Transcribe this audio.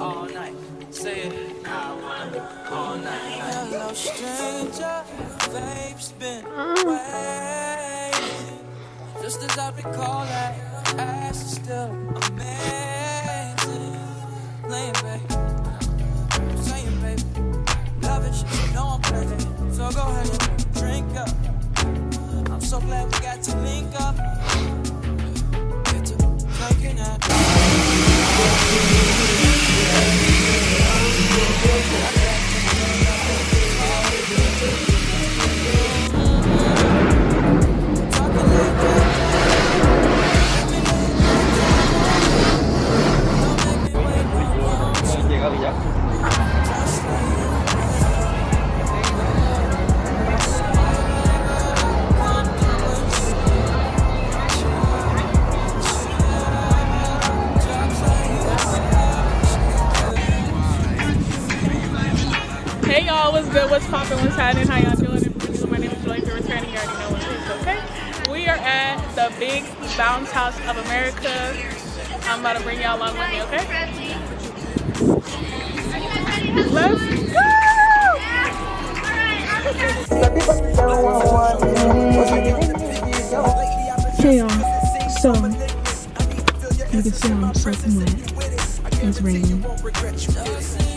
all night. Say it. I wanna all night. Hello, stranger. Vape's been mm. waiting. Just as I recall, that ass is still amazing. Laying back, saying baby. love it. You know I'm crazy. So go ahead and drink up. I'm so glad we got to link up. Hey y'all, what's good? What's poppin'? What's happening? How y'all doing? My name is Joi. If you're returning, you already know what it is, okay? We are at the Big Bounce House of America. I'm about to bring y'all along with me, okay? Hey y'all, so you can see I'm soaking wet. It's raining.